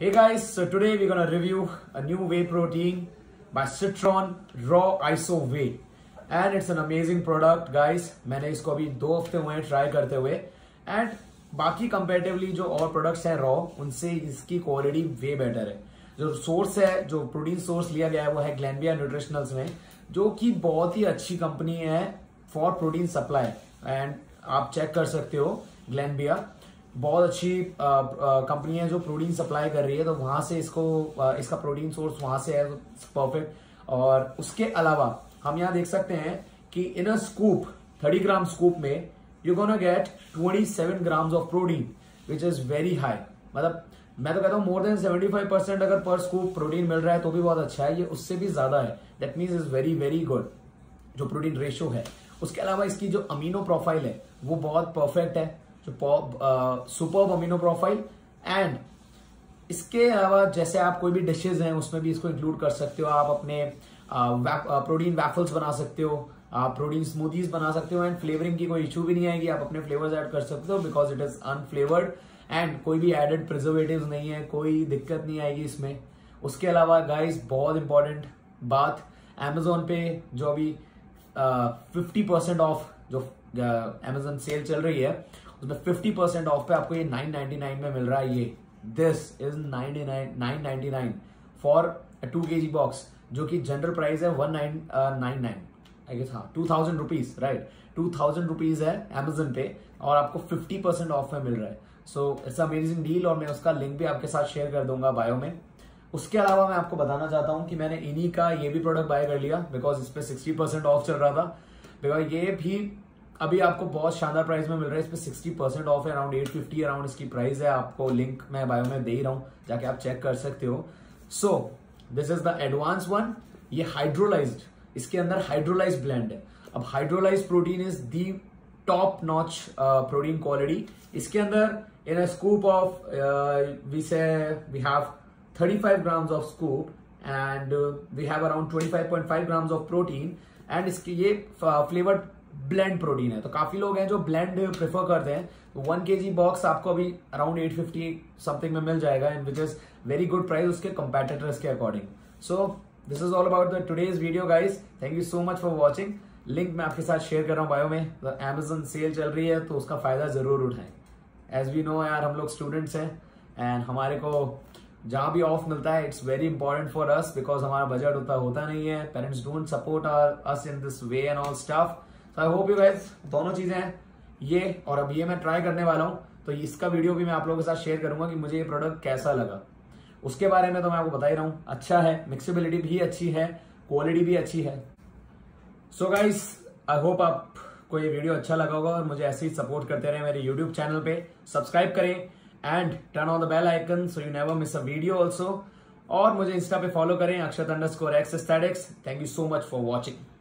Hey guys, so today we're gonna review a new whey protein by Citron Raw Iso Whey. And it's an amazing product guys. मैंने इसको अभी दो हफ़्ते हुए try करते हुए एंड बाकी कंपेरेटिवली जो और प्रोडक्ट्स हैं रॉ उनसे इसकी क्वालिटी वे बेटर है जो सोर्स है जो प्रोटीन सोर्स लिया गया है वो है ग्लैंबिया न्यूट्रिशनल्स में जो कि बहुत ही अच्छी कंपनी है फॉर प्रोटीन सप्लाई एंड आप चेक कर सकते हो ग्लैंबिया बहुत अच्छी कंपनी है जो प्रोटीन सप्लाई कर रही है तो वहाँ से इसको आ, इसका प्रोटीन सोर्स वहाँ से है परफेक्ट और उसके अलावा हम यहाँ देख सकते हैं कि in a scoop 30 gram scoop में you gonna get 27 grams of protein which is very high मतलब मैं तो कहता हूँ मोर देन 75 परसेंट अगर पर स्कूप प्रोटीन मिल रहा है तो भी बहुत अच्छा है ये उससे भी ज़्यादा है. That means is very very good जो प्रोटीन रेशियो है. उसके अलावा इसकी जो अमीनो प्रोफ़ाइल है वो बहुत परफेक्ट है. सुपर अमीनो प्रोफ़ाइल एंड इसके अलावा जैसे आप कोई भी डिशेज हैं, उसमें भी इसको इंक्लूड कर सकते हो। आप अपने प्रोटीन वैफल्स बना सकते हो, आप प्रोटीन स्मूदीज बना सकते हो एंड फ्लेवरिंग की कोई इशू भी नहीं आएगी। आप अपने फ्लेवर्स ऐड कर सकते हो because it is unflavoured and कोई भी एडेड प्रिजर्वेटिव नहीं है, कोई दिक्कत नहीं आएगी इसमें। उसके अलावा गाइस बहुत इंपॉर्टेंट बात एमेजोन पे जो अभी फिफ्टी परसेंट ऑफ़ जो अमेजोन सेल चल रही है उसमें फिफ्टी परसेंट ऑफ़ पे आपको ये नाइन नाइनटी नाइन में मिल रहा है ये। This is nine nine ninety nine for two K G box जो कि जनरल प्राइस है one nine nine nine I guess हाँ two thousand rupees right two thousand rupees है अमेजोन पे और आपको फिफ्टी परसेंट ऑफ़ में मिल रहा है। सो इट्स अमेजिंग डील और मैं उसका लिंक भी आपके साथ शेयर कर दूँगा बायो में। उसके अलावा मैं आपको बताना चाहता हूँ कि मैंने इन्हीं का ये भी प्रोडक्ट बाय कर लिया बिकॉज़ इस पर सिक्सटी परसेंट ऑफ़ चल रहा था। बिकॉज़ ये भी अभी आपको बहुत शानदार प्राइस में मिल रहा है। इस पर सिक्सटी परसेंट ऑफ़ है अराउंड एट फिफ्टी अराउंड इसकी प्राइस है। आपको लिंक मैं बायो में दे ही रहा हूँ जाके आप चेक कर सकते हो। So this is the advance one ये हाइड्रोलाइज इसके अंदर हाइड्रोलाइज ब्लेंड है। अब hydrolyse protein is the top notch protein quality इसके अंदर in a scoop of whey say we have 35 grams of scoop and uh, we have around 25.5 grams of protein. And इसकी ये flavoured blend protein है। तो काफ़ी लोग हैं जो ब्लेंड प्रेफर करते हैं। तो वन के जी बॉक्स आपको अभी अराउंड 850 समथिंग में मिल जाएगा and which is very good price उसके कंपेटिटर्स के according so this is all about the today's video guys thank you so much for watching link मैं आपके साथ शेयर कर रहा हूँ बायो में। अमेजोन सेल चल रही है तो उसका फ़ायदा ज़रूर उठाएँ। एज वी नो यार, हम लोग स्टूडेंट्स हैं एंड हमारे को जहाँ भी ऑफ़ मिलता है it's very important for us because हमारा बजट होता होता नहीं है। Parents don't support us in this way and all staff so I hope you guys दोनों चीज़ें हैं, ये और अब ये मैं ट्राई करने वाला हूँ तो इसका वीडियो भी मैं आप लोगों के साथ शेयर करूँगा कि मुझे ये प्रोडक्ट कैसा लगा। उसके बारे में तो मैं आपको बता ही रहा हूँ अच्छा है मिक्सिबिलिटी भी अच्छी है क्वालिटी भी अच्छी है। सो गाइस आई होप आपको ये वीडियो अच्छा लगा होगा और मुझे ऐसे ही सपोर्ट करते रहे मेरे यूट्यूब चैनल पे सब्सक्राइब करें and turn on the bell icon so you never miss a video also और मुझे इंस्टा पे फॉलो करें, Akshat underscore x thank you so much for watching